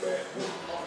that.